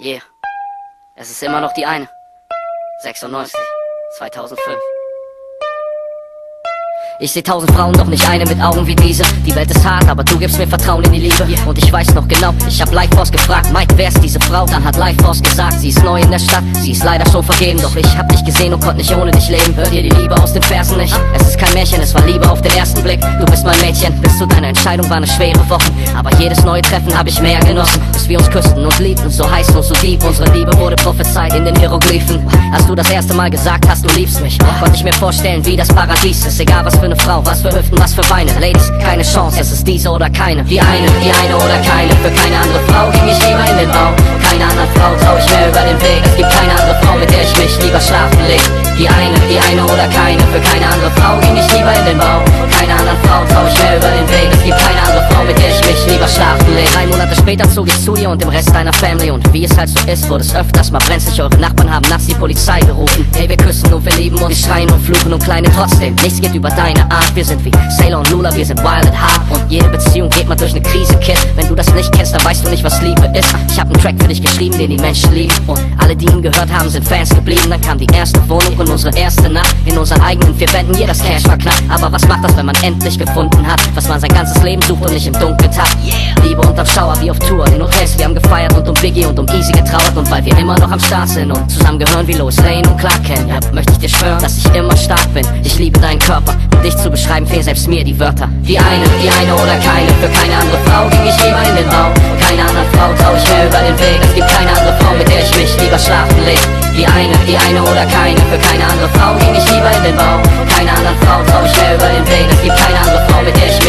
Yeah. Es ist immer noch die eine. 96. 2005. Ich seh tausend Frauen, doch nicht eine mit Augen wie diese. Die Welt ist hart, aber du gibst mir Vertrauen in die Liebe. Und ich weiß noch genau, ich hab Lifeforce gefragt, Mike, wer ist diese Frau? Dann hat Lifeforce gesagt, sie ist neu in der Stadt, sie ist leider schon vergeben. Doch ich hab dich gesehen und konnte nicht ohne dich leben. Hör dir die Liebe aus den Versen nicht. Es ist kein Märchen, es war Liebe auf den ersten Blick. Du bist mein Mädchen, bis zu deiner Entscheidung war eine schwere Woche. Aber jedes neue Treffen hab ich mehr genossen, bis wir uns küssten und liebten. So heiß und so deep, unsere Liebe wurde prophezeit in den Hieroglyphen. Als du das erste Mal gesagt hast, du liebst mich, konnte ich mir vorstellen, wie das Paradies ist. Egal was für eine Frau, was für Hüften, was für Beine. Ladies, keine Chance, es ist diese oder keine. Die eine, die eine oder keine. Für keine andere Frau ging ich lieber in den Bau. Keine andere Frau trau ich mehr über den Weg. Es gibt keine andere Frau, mit der ich mich lieber schlafen leg. Die eine, die eine oder keine. Für keine andere Frau ging ich lieber in den Bau. Keine andere Frau trau ich mehr über den Weg. Es gibt keine andere Frau, mit der ich mich lieber schlafen leg. Drei Monate später zog ich zu dir und dem Rest deiner Family. Und wie es halt so ist, wurde es öfters mal brenzlig. Eure Nachbarn haben nachts die Polizei gerufen. Hey, wir küssen und wir lieben uns. Wir schreien und fluchen und kleine trotzdem. Nichts geht über deine Art. Wir sind wie Sailor und Lula, wir sind wild and hard. Und jede Beziehung geht mal durch eine Krise, Kid. Wenn du das nicht kennst, dann weißt du nicht, was Liebe ist. Ich hab einen Track für dich geschrieben, den die Menschen lieben. Und alle, die ihn gehört haben, sind Fans geblieben. Dann kam die erste Wohnung und unsere erste Nacht. In unseren eigenen vier Wänden, jedes Cash war knapp. Aber was macht das, wenn man endlich gefunden hat? Was man sein ganzes Leben sucht und nicht im Dunkeln tappt. Liebe unterm Schauer wie auf Tour. In Hotels, wir haben gefeiert und um Biggie und um Easy getrauert. Und weil wir immer noch am Start sind und zusammen gehören wie Lois Lane und Clark Kent, ja, möchte ich dir schwören, dass ich immer stark bin. Ich liebe deinen Körper. Um dich zu beschreiben, fehlen selbst mir die Wörter. Die eine, die eine oder keine. Für keine andere Frau ging ich lieber in den Bau. Keine andere Frau trau ich mehr über den Weg. Es gibt keine andere Frau, mit der ich mich lieber schlafen leg. Die eine, die eine oder keine. Für keine andere Frau ging ich lieber in den Bau. Keine andere Frau trau ich mehr über den Weg. Es gibt keine andere Frau, mit der ich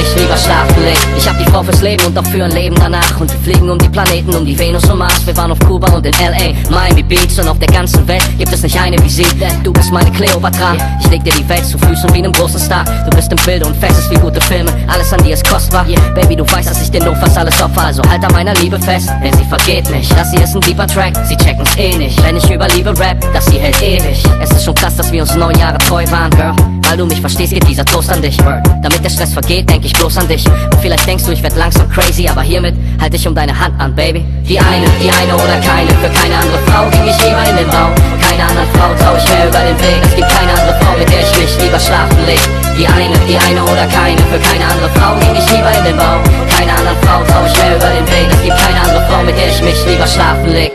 leg. Ich hab die Frau fürs Leben und auch für ein Leben danach. Und wir fliegen um die Planeten, um die Venus und Mars. Wir waren auf Kuba und in L.A., Miami Beach und auf der ganzen Welt gibt es nicht eine wie sie. Denn du bist meine Cleopatra. Ich leg dir die Welt zu Füßen wie einem großen Star. Du bist im Bild und fest wie gute Filme. Alles an dir ist kostbar. Baby, du weißt, dass ich nur fast alles opfer. Also halt an meiner Liebe fest, denn sie vergeht nicht. Das hier ist ein deeper Track, sie checken's eh nicht. Wenn ich über Liebe rap, das hier hält ewig. Es ist schon krass, dass wir uns neun Jahre treu waren, Girl. Weil du mich verstehst, geht dieser Toast an dich. Damit der Stress vergeht, denk ich bloß an dich. Und vielleicht denkst du, ich werd langsam crazy, aber hiermit halt ich um deine Hand an, Baby. Die eine, die eine oder keine. Für keine andere Frau ging ich lieber in den Bau. Keine andere Frau trau ich mehr über den Weg. Es gibt keine andere Frau, mit der ich mich lieber schlafen leg. Die eine, die eine oder keine. Für keine andere Frau ging ich lieber in den Bau. Keine andere Frau trau ich mehr über den Weg. Es gibt keine andere Frau, mit der ich mich lieber schlafen leg.